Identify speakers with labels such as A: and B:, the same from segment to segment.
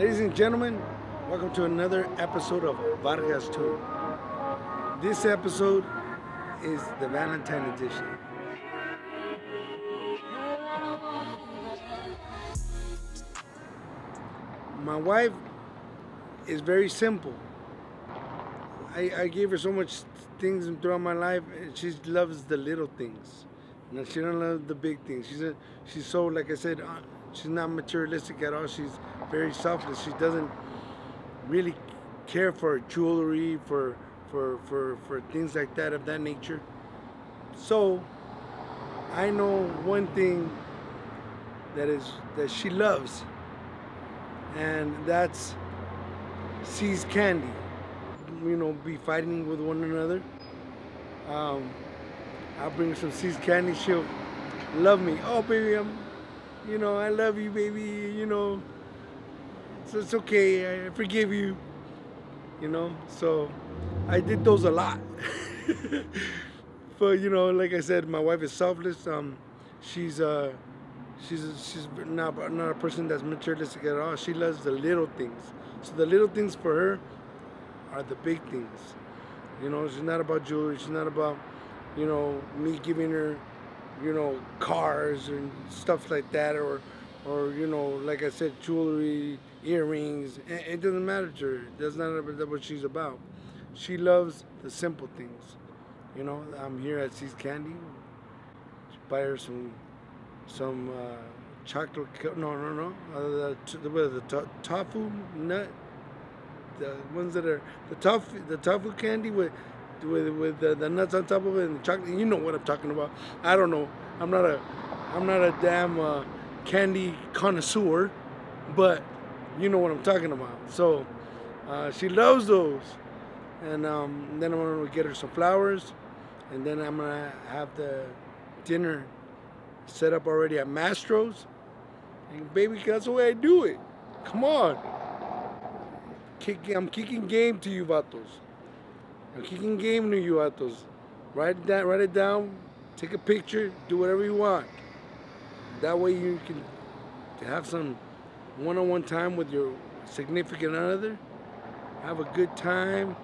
A: Ladies and gentlemen, welcome to another episode of VargasTUBE. This episode is the Valentine edition. My wife is very simple. I, I gave her so much things throughout my life, and she loves the little things. No, she don't love the big things. She's a, she's so like I said, uh, she's not materialistic at all. She's very selfless. She doesn't really care for jewelry, for for for for things like that of that nature. So I know one thing that is that she loves, and that's See's candy. You know, be fighting with one another. Um, I'll bring some See's candy. She'll love me. Oh, baby, I'm, you know, I love you, baby. You know, so it's okay. I forgive you. You know, so I did those a lot. but you know, like I said, my wife is selfless. Um, she's uh, she's she's not not a person that's materialistic at all. She loves the little things. So the little things for her are the big things. You know, she's not about jewelry. She's not about you know me giving her you know cars and stuff like that or or you know like I said jewelry, earrings. It doesn't matter to her. That's not what she's about. She loves the simple things. You know, I'm here at See's Candy. Buy her some some uh, chocolate. No, no, no. Uh, the, the, the to tofu nut. The ones that are the tofu the tofu candy with with with the, the nuts on top of it and the chocolate. You know what I'm talking about. I don't know. I'm not a I'm not a damn uh, candy connoisseur, but you know what I'm talking about. So uh, she loves those. And um, then I'm gonna get her some flowers, and then I'm gonna have the dinner set up already at Mastro's. And baby, that's the way I do it. Come on. I'm kicking game to you, vatos. I'm kicking game to you, vatos. Write it down, write it down, take a picture, do whatever you want. That way you can have some one-on-one -on -one time with your significant other. Have a good time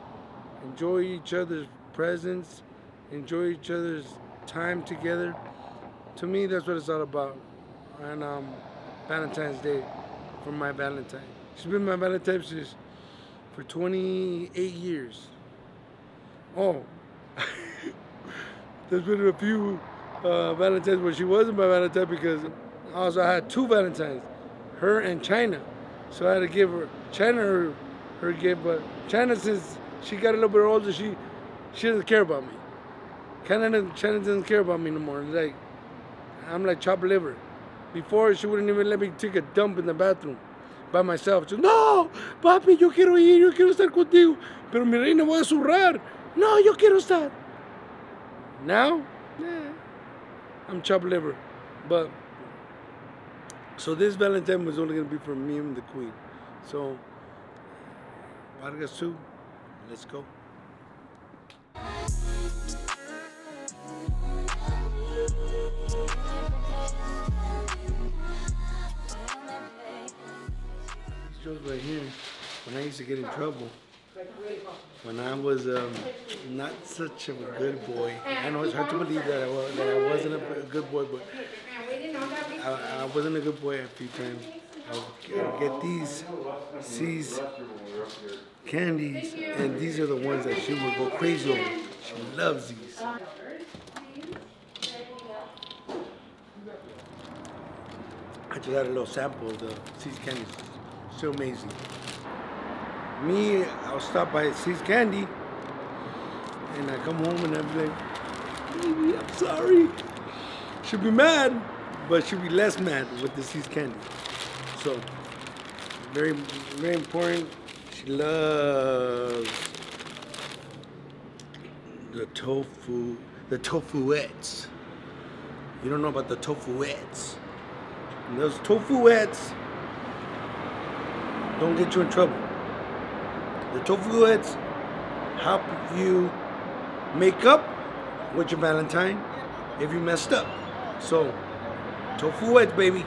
A: enjoy each other's presence, enjoy each other's time together. To me, that's what it's all about. And um, Valentine's Day for my Valentine. She's been my Valentine since for 28 years. Oh, there's been a few uh, Valentines where she wasn't my Valentine because also I had two Valentines, her and China. So I had to give her China her, her gift, but China since she got a little bit older, she she doesn't care about me. Shannon, China doesn't care about me no more. It's like I'm like chopped liver. Before she wouldn't even let me take a dump in the bathroom by myself. She, no, papi, yo quiero ir, yo quiero estar contigo. Pero mi reina voy a zurrar. No, yo quiero estar. Now, yeah, I'm chopped liver. But so this Valentine was only gonna be for me and the Queen. So VargasTUBE. Let's go. shows right here, when I used to get in trouble, when I was um, not such a good boy. I know it's hard to believe that I, was, that I wasn't a good boy, but I, I wasn't a good boy a few times. I'll, get these See's candies, and these are the ones that she would go crazy over. She loves these. I just had a little sample of the See's candies. So amazing. Me, I'll stop by See's Candy, and I come home and I'm like, baby, I'm sorry. She'll be mad, but she'll be less mad with the See's Candy. So, very, very important. She loves the tofu, the Toffee-ettes. You don't know about the Toffee-ettes. And those Toffee-ettes don't get you in trouble. The Toffee-ettes help you make up with your Valentine if you messed up. So, Toffee-ettes, baby.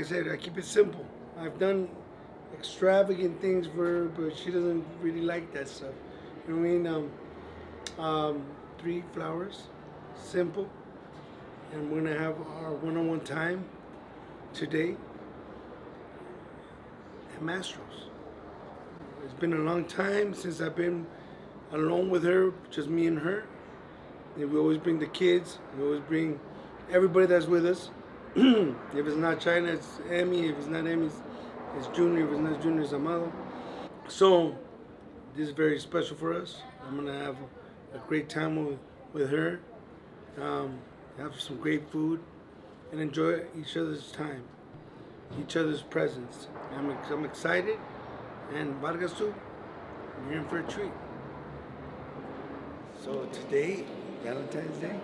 A: I said, I keep it simple. I've done extravagant things for her, but she doesn't really like that stuff. You know what I mean? Um, um, three flowers, simple, and we're gonna have our one-on-one time today at Mastro's. It's been a long time since I've been alone with her, just me and her. And we always bring the kids. We always bring everybody that's with us. if it's not China, it's Emmy. If it's not Emmy, it's, it's Junior. If it's not Junior, it's Amado. So this is very special for us. I'm gonna have a, great time with, with her. Um, have some great food and enjoy each other's time, each other's presence. I'm, I'm excited, and VargasTUBE. You're in for a treat. So today, Valentine's Day,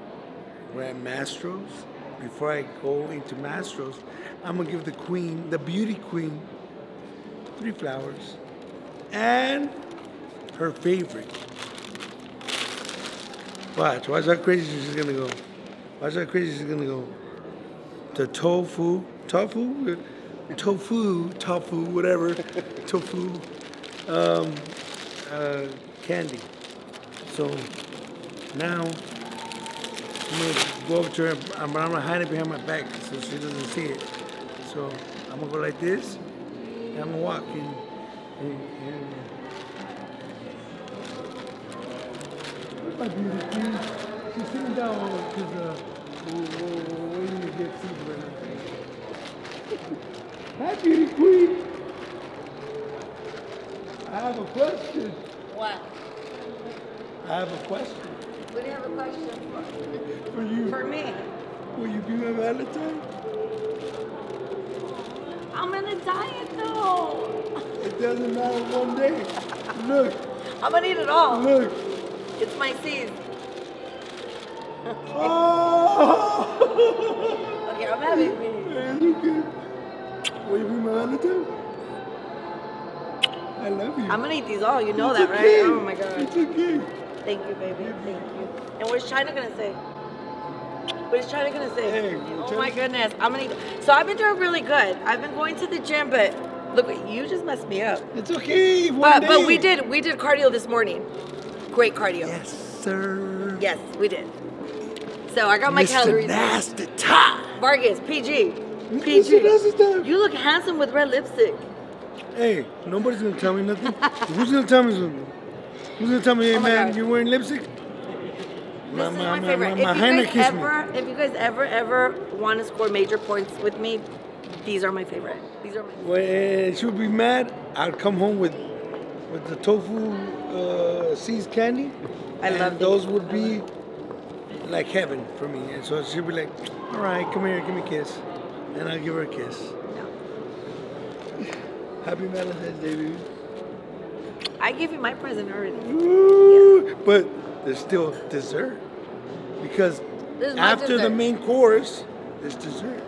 A: we're at Mastro's. Before I go into Mastro's, I'm gonna give the queen, the beauty queen, three flowers and her favorite. Watch, watch how crazy she's gonna go. Watch how crazy she's gonna go. The tofu, tofu, tofu, tofu, whatever, tofu, um, uh, candy. So now I'm gonna go up to her. I'm, I'm gonna hide it behind my back so she doesn't see it. So I'm gonna go like this, and I'm gonna walk in. in, in. My beauty queen. She's sitting down because uh, we're, we're, we're waiting to get food right now. Hi, beauty queen. I have a question.
B: What?
A: I have a question
B: What do you have a question for?
A: for you.
B: For me?
A: Will you be my Valentine?
B: I'm on a diet though.
A: It doesn't matter one day. Look,
B: I'm gonna eat it all.
A: look.
B: It's my seed.
A: Oh! Ah.
B: Okay, I'm having me.
A: Man, you good. Will you be my Valentine? I love you.
B: I'm gonna eat these all. You know
A: It's
B: that,
A: okay.
B: right? Oh my god.
A: It's okay.
B: Thank you, baby. Thank you. And what's China gonna say? What is China gonna say?
A: Hey,
B: oh
A: China-
B: my goodness. I'm gonna. Eat. So I've been doing really good. I've been going to the gym, but look, you just messed me up.
A: It's okay. One
B: But
A: day.
B: but we did we did cardio this morning. Great cardio.
A: Yes, sir.
B: Yes, we did. So I got my
A: Mr.
B: calories.
A: Nasty top.
B: Vargas, PG. PG. You look handsome with red lipstick.
A: Hey, nobody's gonna tell me nothing. Who's gonna tell me something? Who's gonna tell me, hey
B: Oh
A: man,
B: God.
A: you wearing lipstick?
B: This is my favorite.
A: My, my,
B: if you guys
A: kissed me.
B: ever, if you guys ever, ever want to score major points with me, these are my favorite. These are my.
A: When she would be mad, I'd come home with with the tofu uh, See's candy.
B: I
A: and
B: love
A: those
B: these.
A: would be like heaven for me. And so she'd be like, "All right, come here, give me a kiss," and I'll give her a kiss. Happy Valentine's Day, baby.
B: I gave you my present already.
A: Ooh, But there's still dessert because
B: This is my
A: after the main course, there's dessert,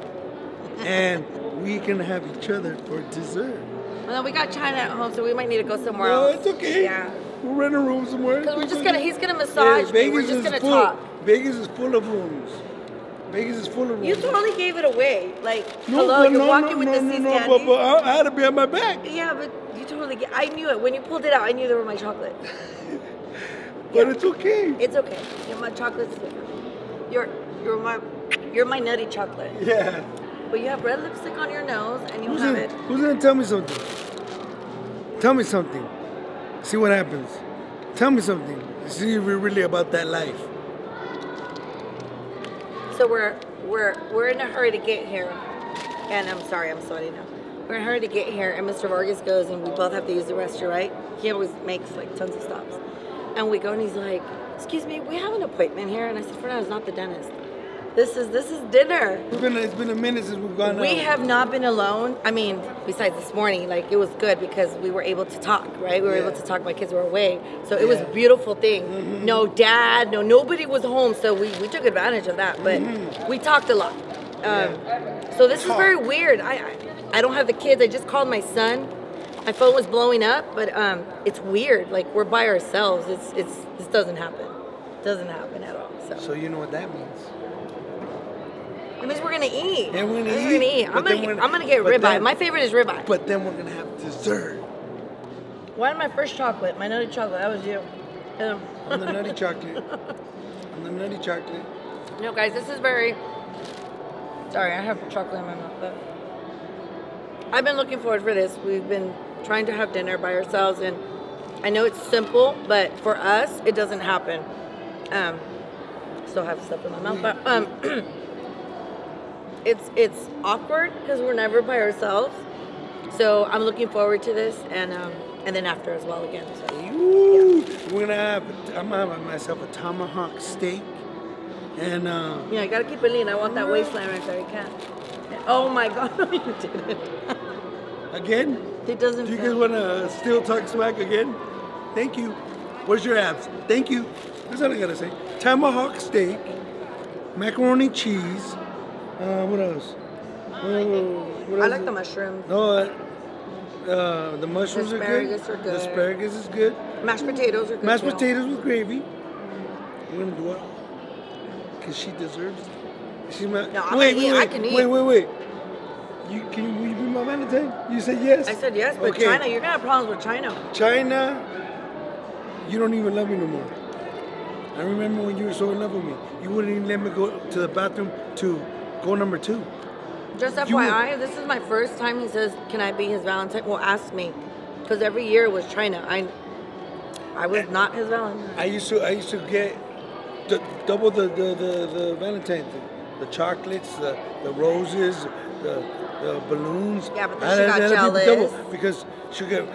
A: and we can have each other for dessert.
B: Well, we got China at home, so we might need to go somewhere
A: No,
B: else.
A: it's okay.
B: Yeah.
A: We'll rent a room somewhere.
B: Because we're just gonna, he's gonna massage me. We're just gonna
A: full.
B: talk.
A: Vegas is full of rooms. Vegas is full of.
B: You totally gave it away. Like,
A: No,
B: hello, you're
A: no,
B: walking
A: no,
B: with
A: no,
B: the
A: no, no, but, but I, I had to be on my back.
B: Yeah, but you totally get. I knew it when you pulled it out. I knew they were my chocolate.
A: But
B: Yeah.
A: it's okay.
B: It's okay. You're my chocolate. You're you're my you're my nutty chocolate.
A: Yeah.
B: But you have red lipstick on your nose and you
A: Who's
B: have
A: gonna,
B: it.
A: who's gonna tell me something? Tell me something. See what happens. Tell me something. See if we're really about that life.
B: So we're we're we're in a hurry to get here. And I'm sorry, I'm sweaty now. We're in a hurry to get here and Mr. Vargas goes and we both have to use the restroom, right? He always makes like tons of stops. And we go and he's like, excuse me, we have an appointment here. And I said, Fernando, it's not the dentist. This is this is dinner.
A: It's been, it's been a minute since we've gone
B: We
A: out.
B: have not been alone. I mean, besides this morning, like it was good because we were able to talk, right? We were able to talk. My kids were away, so it was a beautiful thing.
A: Mm-hmm.
B: No dad, no nobody was home, so we, we took advantage of that. But we talked a lot. Um, So this is very weird. I, I I don't have the kids. I just called my son. My phone was blowing up, but um, it's weird. Like we're by ourselves. It's it's this doesn't happen. It Doesn't happen at all. So
A: So you know what that means.
B: That means we're gonna eat.
A: And we're gonna eat,
B: We're gonna eat. I'm gonna, get,
A: gonna-
B: I'm gonna get ribeye.
A: then-
B: My favorite is ribeye.
A: But then we're gonna have dessert
B: Why my first chocolate? My nutty chocolate. That was you.
A: On the nutty chocolate. On the nutty chocolate.
B: No, guys, this is very. Sorry, I have chocolate in my mouth, but I've been looking forward for this. We've been trying to have dinner by ourselves, and I know it's simple, but for us, it doesn't happen. Um, still have stuff in my mouth, but um, it's it's awkward because we're never by ourselves. So I'm looking forward to this, and um, and then after as well again. So.
A: Ooh, we're gonna have. I'm gonna have myself a tomahawk steak, and uh,
B: Yeah, I gotta keep it lean. I want that waistline right there. You can't. Oh my god, no, you didn't.
A: again.
B: It doesn't.
A: Do you guys wanna still talk smack again? Thank you. Where's your abs? Thank you. That's all I gotta say. Tomahawk steak, macaroni cheese. Uh, what else? Uh, what
B: I like the mushrooms.
A: No, uh, the mushrooms
B: Asparagus
A: are
B: are
A: good.
B: good.
A: The asparagus is good.
B: Mashed potatoes are good.
A: Mashed
B: too.
A: potatoes with gravy. We're gonna do it because she deserves it. She's my.
B: No,
A: wait, wait,
B: eat.
A: wait,
B: I can eat.
A: Wait, wait, wait. You can you, will you be my Valentine? You said yes.
B: I said yes, but
A: Okay.
B: China, you're gonna have problems with China.
A: China, you don't even love me no more. I remember when you were so in love with me. You wouldn't even let me go to the bathroom to go number two.
B: Just
A: You-
B: FYI, this is my first time he says, "Can I be his Valentine?" Well, ask me, because every year it was China. I, I was not his Valentine.
A: I used to I used to get d- double the the, the, the Valentine thing. The chocolates, the, the roses, the the balloons.
B: Yeah, but then
A: I
B: she got
A: I had to be
B: jealous.
A: double because she got.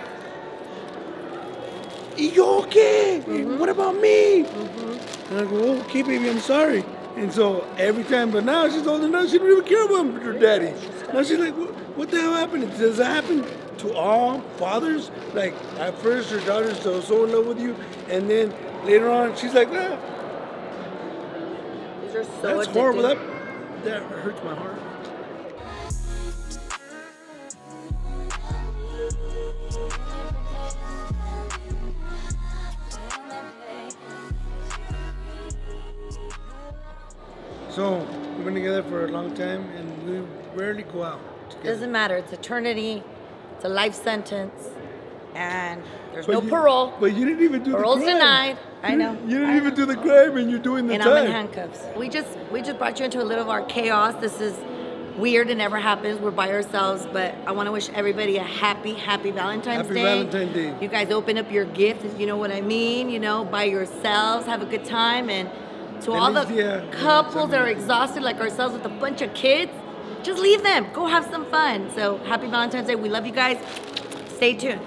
A: ¿Y yo qué?
B: Mm-hmm.
A: What about me? And I go, oh, okay, baby, I'm sorry. And so every time, but now she's older now, she don't even care about her daddy. Now she's like, what, what the hell happened? Does that happen to all fathers? Like, at first, your daughter's so, so in love with you, and then later on, she's like, ah,
B: so
A: that's horrible. That, that hurts my heart. So, we've been together for a long time, and we rarely go out together.
B: Doesn't matter. It's eternity. It's a life sentence, and there's
A: But
B: no
A: you-
B: parole.
A: But you didn't even do
B: Parole's
A: the crime.
B: denied. I know.
A: You didn't
B: I
A: even
B: know.
A: do the crime, and you're doing the
B: and
A: time.
B: I'm in handcuffs. We just we just brought you into a little of our chaos. This is weird. It never happens. We're by ourselves. But I want to wish everybody a happy, happy Valentine's Day.
A: Happy
B: Day.
A: Valentine's Day.
B: You guys open up your gift. if You know what I mean. You know, by yourselves. Have a good time. And to all the
A: dia.
B: couples that are exhausted like ourselves with a bunch of kids, just leave them. Go have some fun. So happy Valentine's Day. We love you guys. Stay tuned.